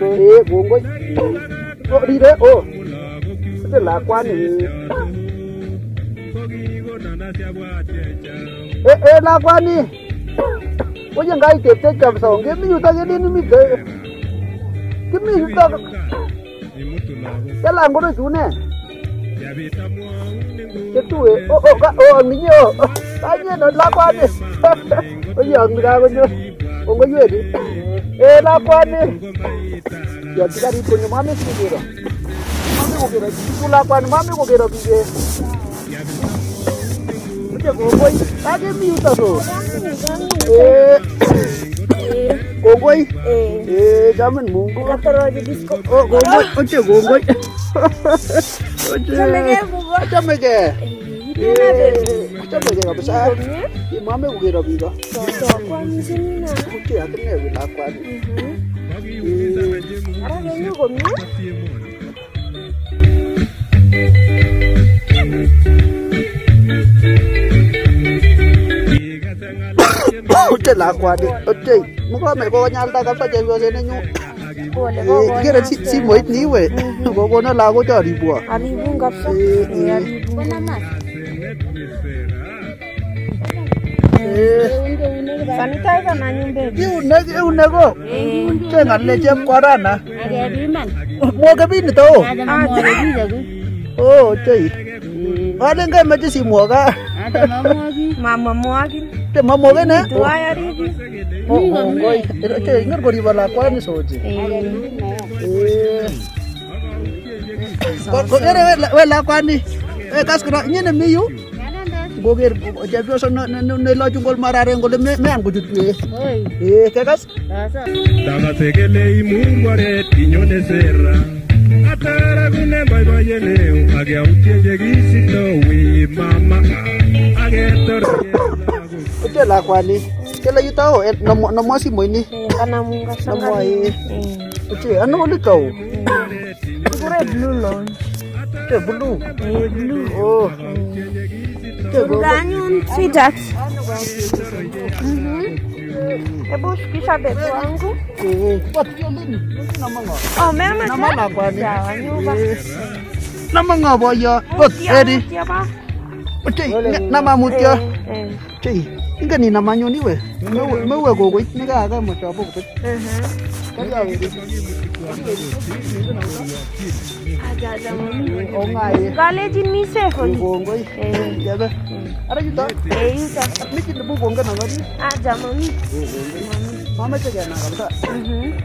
ê uống quá vợ đi đấy ô rất là lạc quan thì ê ê lạc quan đi có những cái tiếp tay cầm sổ kiếm mình ta cái đi mình cái kiếm mình ta cái làm có đôi chú nè cái tuổi ô ô các ô mình nhiều cái nhiên nó lạc quan đi bây giờ người ta còn chưa còn có gì elakwani yatikaribonye mwamikukira mwamikukira titulakwani mwamikukira kuye kogoi akemiuta so kogoi chamin mungu kogoi oche kogoi chameke Eh. Kongoi. Eh, jamin Mungu. Oh, kongoi. Oche, kongoi. Oche. Chamege. Chamege kabisa. Ki mami kukira biga. Oche, akine wi lakwani. Oche lakwani. Oche. Mukome kokonyalda kabisa chepyoset nenyu. Eh, Ikere si- simoit ni iwe. Kokono lagocho ribwo. Aribun kabisa. Eh, Eh, eh. aribun. Eh. Sanitizer na nyumbeni. Iunek iunek ko. Che sanitizer na nyumbeni. Iunegi iunego. Chenga le chepkwarana. Akebiman. Mwokebini to. Oh, chei. Olen kai mache simwoka. Mama mwoki. Te mamwoke ne? Tuaya ribi. Oh, oh, koi. Che ingat kori bala kwa ni soje. Kore we lakwani. Eh, kaskura nyene miyu. Nemi yu. Ngoker chepyoso ne- ne- ne- nelochu ngol me-. Oi. Eh, kekas? Sasa. Damasekele imungwaret inyone sera Atara kune boiboye leo Ake autye chekisito wi mama Ake tore Oche lakwani. Kele yuto o. eh, nomo- Nomwo simoini. Eh, kanamun kabisa. Nomwo eh. Eh. Oche, ano olito o? Kikure blue lawn. Che blue. Eh, blue. Oh. Nganyun sweetheart. Mhm. Hebu shukisha begi wangu. Eh. Wat yo lini? Namango. Oh, mema Nama lakwani. Sawa, nyumba. Eh. Namango boyo. Ot, edi. Mutya ba? Oche, nama mutyo. Eh, eh. Che, ingen ni namanyun iwe. Mewe mewe kokoit nekaka machobo kopet. Mhm. Kaya wedi. Aja, aja, mami. Ongaye. Kalejin mi safe oli. Kongoi. Eh. Jebe. Ara yuto. Eh, yuta. Miki nebu kongen angari. Aja, mami. Mameche kenai kabisa. Mhm.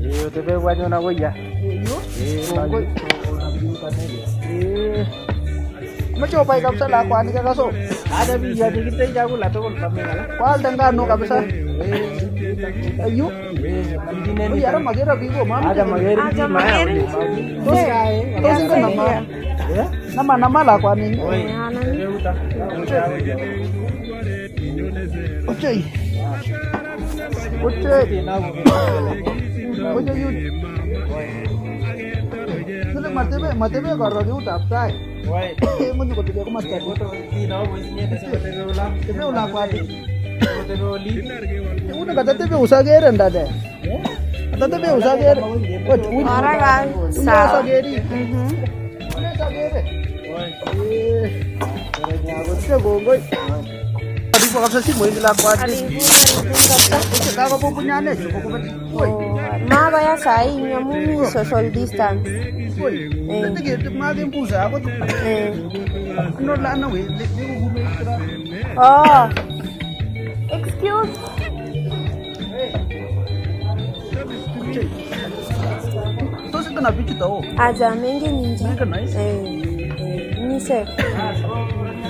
iten kena oh. Kena ya? Oh, igere iwe. Lakwet nenyun. Oi, namake. Nenyun. Nyo kebe. Namwa simoit. Oche kebe anyun eh. Eh, ochei. Ne kikoit oli? Yu? Kongoi. Eh. Moche opai kabisa lakwani kekaso. Kwalde ngano kabisa. Ayu. Oye, ara makero kiko mami. Aja mageri. Tos tos ingen nama. Nama nama lakwani. Eh, anani. Ochei. Ochei. Oye Oye, Jun. Sino mateme, mateme koro ki utap tai. Wai. Mo nyuko tiga ko matka. Ko to si na mo sinya ta sa tebe ula. Tebe ula ko ati. Tebe oli. Uno kata tebe usa gere ndade. Kata tebe usa gere. Ora ga sa. Usa gere. Mhm. Usa gere. Wai. Tere jago se gongoi. Aduh, bakal sih mau ini lakukan. Aduh, kita apa punya nih? Cukup kan? Teke makembusa akot. Eh. Ano la ano we. Lekukume kira. Oh. Excuse. Tos ito na bichu tao. Aja mengi ninja. Mengi nice. Eh. Eh.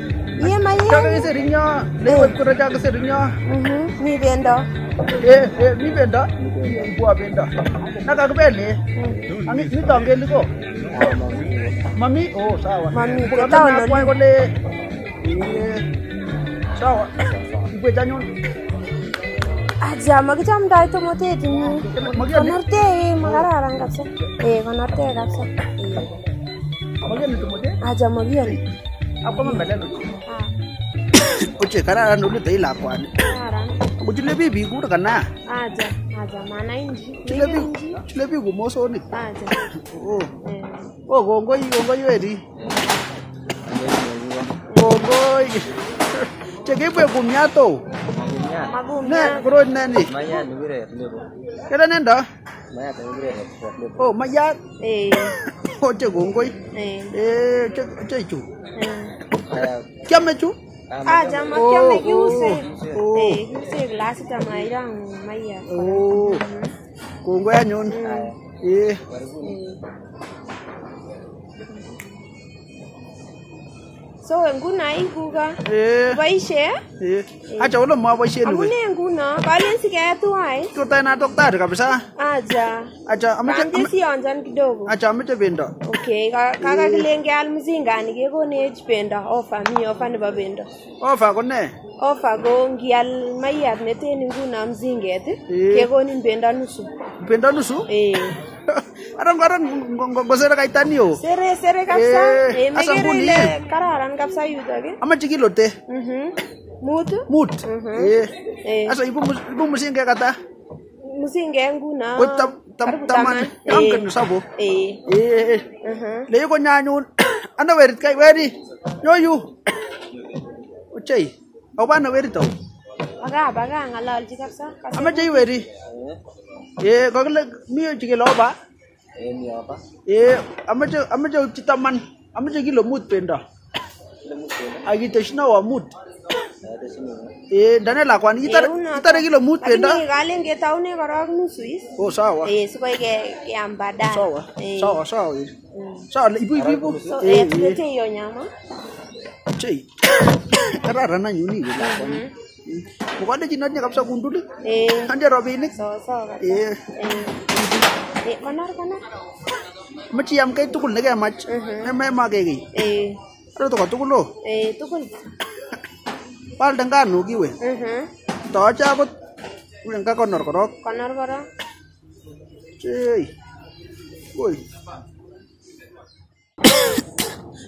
kuko. Iya Chaka maye. kiserinyo. Lewet kora chaka kiserinyo. Mhm. Mi bendo. Eh, eh, mi bendo. Ibwa bendo. Nakakibele. Ani nito ngeliko. Mami, oh sawa. Mami, Buka tao na loli. kwa kole. Eh. Sawa. Ibwe chanyon. Aja makichamdoi tomotet ni. Magiyani. Konorte eh, makararan kabisa. Eh, konorte kabisa. Eh. Magiyani tumote. Aja makiyoni. Ako mamelelo. Ah, Oche kararan ulit ay lakwani. kararan. Kuchile bibi kura kana. Aja, aja mana inji. Chile Mege bi inji. chile bi kumosonik. Aja. Oh. Eh. Oh, kongoi kongoi weri. Kongoi. Chekibwe kumyato. Ne, Magumya. kuro nani? Kera nenda? Oh, mayat. Eh. Oche kongoi. Eh. Eh, che che chu. Eh. Kiame chu? Aja makyame Oh, kiuse. oh. Eh, kiuse glasit amairang maya. Oh. Kongoi anyun. Eh. So nguno ikuka Eh. boishe Eh. Acha wala maboisien we. amune nguno kalen sike tuwai Tutai na daktari kabisa. aja Acha amache kamje sionjon kidogo acha amache bendo. okay ka- kakakilen keal mzingani kekonech bendo ofa mi ofa nebo bendo Ofa ko ne? ofa ko ngial mayat neten nguno mzinget Eh. kekonin bendo nusu Bendo nusu? eh Arang arang ngosera kaitani yo. sere sere kabisa Eh, eh asa mekere nguni. ile kararan kabisa yutok eh Amache kilo te. mhm mut Mut. Mhm. Eh. eh Asa ibu ibu musinge kata. mzinget nguno Ko tam tam karibu taman. Eh. Yangen sabo. eh Eh. mhm Le ko nyanyun. Ana werit kai weri. Nyoyu. Ochei. Obana weri to. baka baka ngalalchi kabisa kasi Amache weri. Eh, kokile mi chikilo ba? Eh, amache amache uchi taman. Amache kilo mut bendo. Akiteshina wa mut. Eh, ndane lakwani itare itare kilo mut bendo. lakini kalen ketaune korok nusu is Oh, sawa. eh sikoi ke keam baadaye Sawa. Sawa, sawa. Sawa, ibu ibu ibu. eh. tulete hiyo nyama Chei. Kararan anyun iki lakwani. Mukande chinonye kabisa kunduli. eh Ande robinik. sawa sawa kabisa Eh, eh eh konor konor machi yam kai tugul nekemach. Memema keki. eh Aro to tugul lo. eh tugul Palde ngano kiwe. mhm Tocha akot ulen kakonor korok. konor korok Chei. Woi.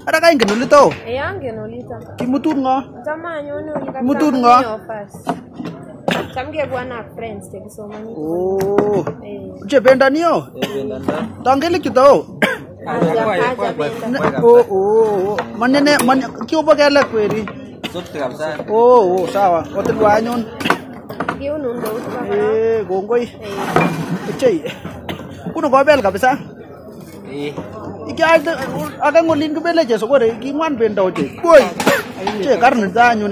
Ara kaingen oli to. eh angen olito Kimutun ngo. cham anyone oli kabisa Mutun amu ngo? mi offers. cham kebwone ak friends chekisomani Oh. eh Che benda niyo. Tangeli kito. aja aja benda Oh, oh, oh. Manene man kiupo kele kweri. Oh, oh, sawa. Otilwa anyun. kiunun eut pa korok Eh, kongoi. eh Chei. Kuno kobel kabisa. jai ta aga ngolin ko bele je so ko re ki man ben daw je boy che kar na da nyu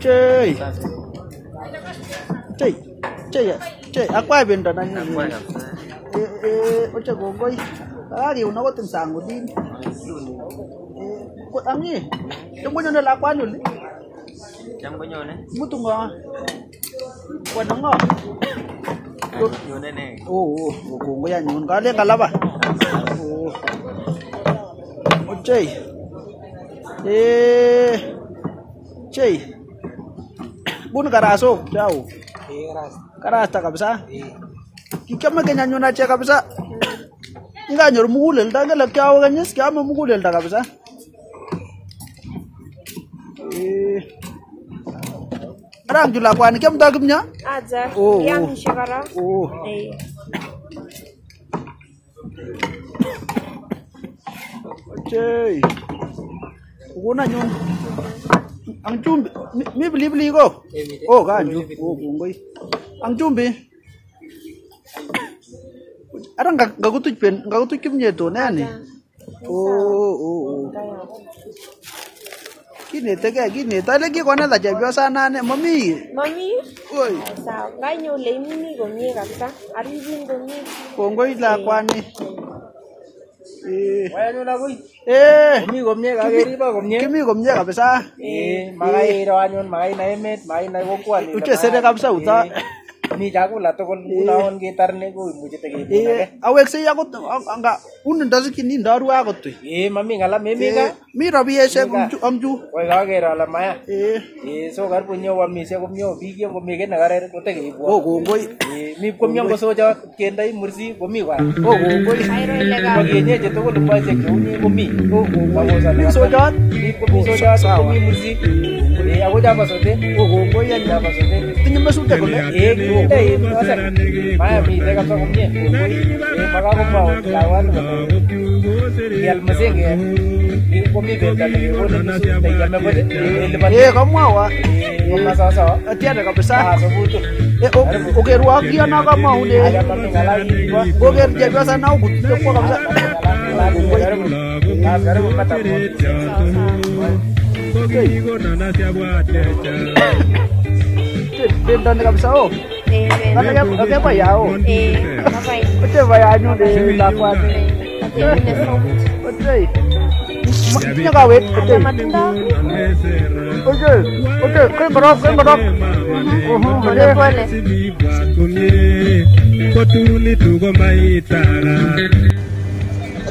chơi, chơi, Che. chơi, Che, aqua bên đó này. Ê ê, oche go. À điều nó có từng sáng của tin. Quật ăn gì? Trong bao nhiêu là quá nhiều. Trong bao nhiêu đấy? Mút tung ngò. Ngo. Nhồi đây nè. Oo, oo, kung yan yun. Kali kalaba. Oo. Ochay. Eh. Chay. Bun karaso. Ciao. Karasta kabisa. Kikama kanya nyuna che kabisa. Inga nyor mugulel da ngala kyawo ganyes kyama mugulel da kabisa. Eh. Arang jula kwani kem da gumnya? Aja. Oh, Yang shikara. Oh. Eh. Chơi. Kuna nyun. Ang chumbi. Mi, beli beli ko. Oh kan. Oh kunggoy. Ang chumbi. Arang gak kutuj pen, gak kutuj kimnya itu nani. Oh oh oh. Kini tega kini. Tadi lagi kau nak jadi biasa nane mami. Mami. Oi. Sawa. Ngai nyole mimi komie kabisa. Aribin komie. Kongoi la kwani. Eh. Waya nyo na kuy. Eh. Komi komye kakeribo komye. Kimi komye kabisa. Eh, makai iro anyun, makai na emet, makai na kokwani. Uche sere kabisa uta. Mi chakula tugul unaon ketar ne ko tekebun Eh, ake. awekse akot ang- anga unin dasikini ndaru akot. eh. Eh, mami ngala memi Eh, ka. mi rabiyeshek amju amju. Koi kaker ale maya. Eh, Eh, so karibu nyo wamishe komyo biik yo komi kit nekarer kotekebwo. oh kongoi. Eh, mi komyo ngosocho kendoi mursi komi kwa. Oh kongoi. Kairo ile ka. Makienyeche tugul mboisiek cheunyi komi. Oh kongoi. Kakosani Mi kabisa. sojot. Mi komi sojot, Sawa. komi mursi. Eh, ako chapa sote. Oh kongoi yan. Chapa sote. Tinye mesute kole. Eh, kutei sasa. Maya mite kabisa komye. Eh, makakomwau lawan kole. Kial masenge. Eh, komi bendo nekekonin nusu neichame buch. Eh, elipani. Eh, kamwawa. Eh, komasasawa. Atiade kabisa. Ah, sobutu. Eh, o- okerwa kiana kamwaune. Aya mami ngalal kibo. Koker chepyosa na ukutite kwa kabisa. Karibu. Ah, karibu pata moja. Kokikonana siabwatecha. Bendo ni kabisa oh. Eh, Kana bendo. ke ke baya oh. Eh, bye. Oche baya nyu de la kwani. Ate ile soft. Oche. Tinye kawet. Ada Oche. matunda. Oche. Oche, keng kerok, keng kerok. Pole pole. Kotuni tuko maitara.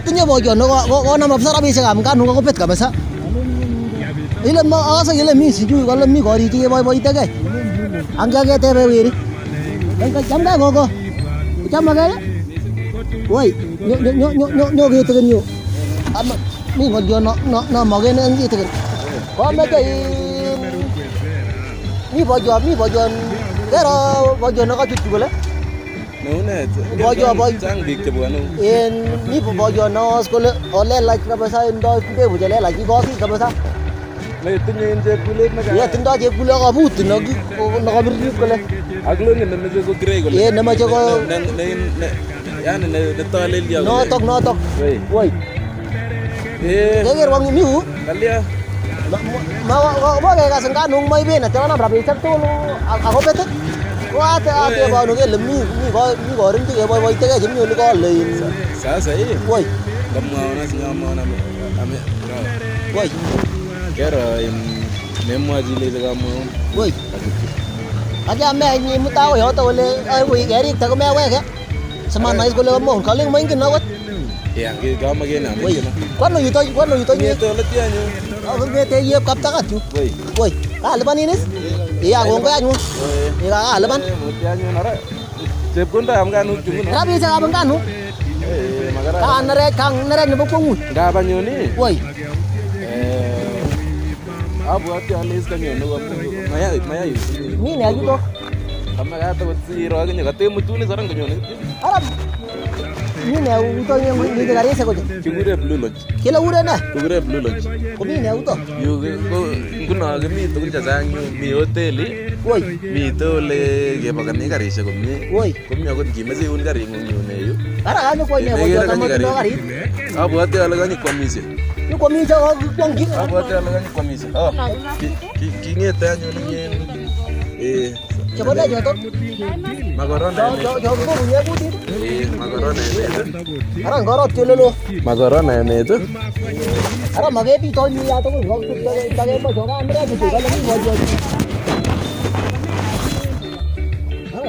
tinye boyono konam kabisa rabisiekab nganuk akobet kabisa ile ma akase kele mi sijui kole mi korik chekeboiboitegei angiaketebe weri chamgei gogo chamagei woi nyo kitikin yu Ama- mi ngolyo nomoken en kitikin komeche in mi boyo mi boyon kero boyo nekachutchu kole Neunet. Boyo, boy. Chang biik chebwone. en mi boyonos kole olelach kabisa indoi ndevu chelelach kikosit kabisa Netinye in chepkulet neka. ye tindoi chepkule kabut nakabiririt kole Ak longit nemeche ko grey kole. Ye, nemeche ko- Ne- ne- ne- Yani ne- netolelyo notok notok. Woi Eh, kekerwong mi yu kalya. mokekas nganuk moiben atya konam rabisiek tugul akobet ko ate atebonu kele mi mi ko- mi korin chekeboiboitegei chemi oli kole in Sasa hii woi kamwaona singamwaona ame ame woi memwachi ile kamwaun. woi. Atya menyi mutai yoto kole wii kerikte komeweke simanais kole kamwaun kaleng moingen akot Ya, kwano yuto kwano yuto Ngete yep kaptakat yu woi. kalipaninis iya kongoi anyun Wei. kalipan Mutianyu nara. Chepkondokab nganuk chu nguno. rabisiekab nganuk kaan neret nebo kwong'ut Ngap anyun woi. Eh, abwoti ale is kanyone mi ne yuto amakat akot siro akinye katemutun is arang ara arab Mine uto ni ngike karishek koche. Kikure Blue Lodge. Kile ure ne? Kikure Blue Lodge. Ko ne uto. Yu ko nguno kimi tugun chechang yu. Mi hoteli, Woi, mite ole kepakane karishek komie. woi. Komi akot ngimeche iun karing'ung yune yu. Ara kanyo ini kanyo kamo tilo karit. hati Abwoti ale kanyo. Yu kwa mincha ko kwong ki. Abwoti ale kanyo kwamisie. Oh, ki- ki- king'ete anyun inyen. Eh, Chebo ne jeto? makorona Jo emet. jo jo ko bunye kutit. Eh, makorona emet. Ara ngorot chelolo. Makorona emet. Ara magepi to nyi ya to ngok tu ta ge ga bojo.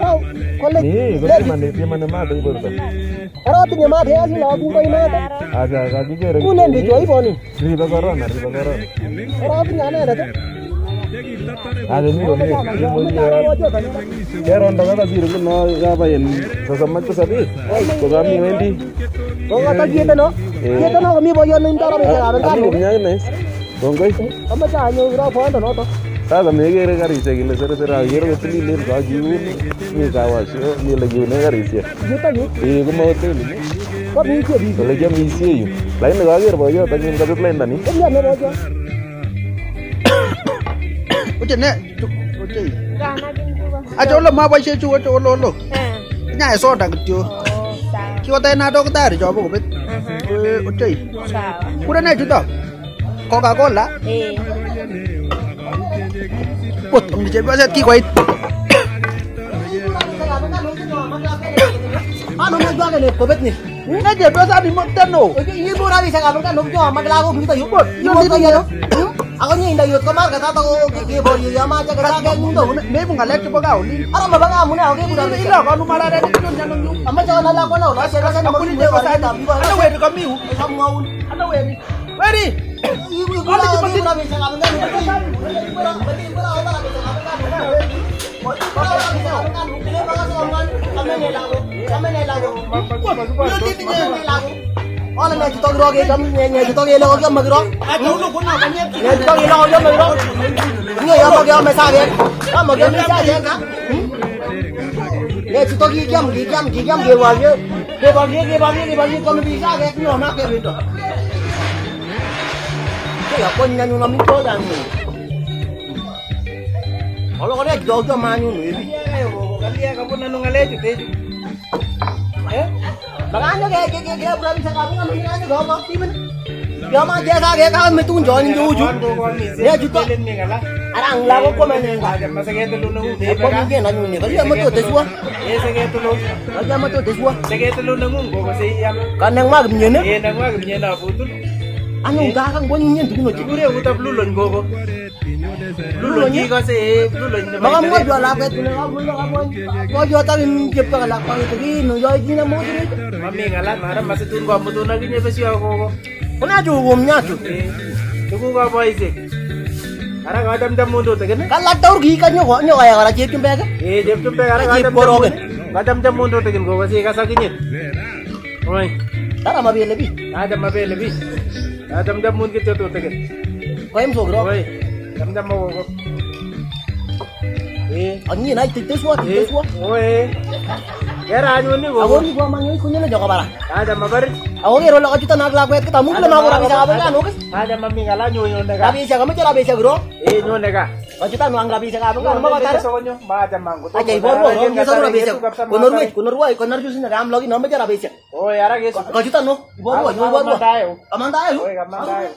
to, ndamaya ng'alek kobek. Rat komie. Kuna mawe pipi. Mojo to to ko ore cha. Wa ana peru. Uno to. Bas. Mojo ni mana ini ne? Kolle. Ni, kepimani, pimani maat eng borto. Ara tinye ma the asi la ku ko ina to. Acha, kakikere. Kunen bi jo iboni. Ribe corona, ribe corona. Ara tinye ane to. Acha, mi komie. Imuchi keronda kakasir nguno kabayen sosom ak tisab. Kokami wendi. Ko kata kiete no. Kiete no komi boyo ni ndara be ga Ami ben komie akine. Kongoi. Amache anyo ro fondo no to. Sasa mekere karisiek ile seresere akere kotililen kakiun mi kawasho mi ole kiune karisiek. Eh, koma hoteli. Ko mi che bi. Ole kiamisie yu. Lakini kaker boyot anyun kabit lainda ni. Ko mi ne boyo. Oche ne? Oche. Acha olo maboishe chu oche olo olo. Eh. Nyae soda kityo. Oh, sawa. Kiwata na daktari chobo kobet. Eh, Oche. Kure ne chuto? Coca-Cola. Eh. Pot, ang chepyoset kikoit. Ano me jwa ne ko bet ni. Ne chepyoset ni moteno. Yi bo ra bi sa ga ben kan yo. Ako ni ko mar ko ya ma ja ka. Ara ja na la ko na la sa ni mo ni ko sa ta. Sa mo un. Kan. Kan. Kan. Ni ba ga sa man. Kame ne la ko. Kame ne la ko. Yo ti ti ne la ko. Ola ne to ro ge dam ne ne to ge lo ko ma ro. Acha ulo kuna kanye. Ne to ge lo ko ma ro. Ni yo ma ge ma sa ge. Ka ma ge mi sa ge ka. Ne to ge kiam ge kiam ge kiam ge wa ge. Ge ba ge ge ba ge ge ba ge ko mi sa ge ni ma ge ri to. Ya ko nya nu na mi. Eh? Bisa kamu kan makanya gak mau sih mana? Ya mah dia kaget kan metun join di ujung. Ya juta. Arang lah kok komen yang Aja masa kayak telu nungu deh. Kok mungkin nanya nih kalau dia matu desua. Eh saya Saya telu nungu gua masih yang. Kan yang mah gimana? Eh nang wa gimnya na. Anu kan gogo. Lulon ni kasi lulon na mo jual apa itu nih kamu lah kamu. Mau jual tapi minjem ke lapang itu gini. Jual gini mau gini. Mami ngalan mara masih tun gua mutu na ginya besi ako gogo. Kena jugumnya tuh. Eh. Tugu gua boy sih. Ara ga dam dam mundo te gane. Kan latar gi kan nyok nyok kayak orang cipin bega. Eh jep tumpe ara ga Jep dam dam. Ga dam dam mundo te gane gogo sih kasa ginya. Oi. Tara mabih lebih. Ada mabe lebih. Ada dam dam mun gitu tuh te gane. Kau sogro. Oi. Dam dam mo gogo. Eh. Ang ini naik desua Eh. desua. Oi. Kera anyo ni Ako gogo. ni gua mangyay kunya na joko bara. Ada mabar. Ako kira wala ka kita naglakwet kita mungkin na mura bisa kabel kan okay? Ada mami ngala nyo nyo nega. Labi siya kami labi siya bro. Eh nyo nega. Kalau kita nuang labi siya kabel kan mau tar. Sokonyo ba ada manggut. Aja ibu bro, kalau kita labi siya. Kunur wait, kunur wait, kunur jusin na kam lagi nomor labi siya. Oh, ara geso. Kalau kita no, ibu bro. Kaman tayo. Aman tayo. Oy, kaman tayo.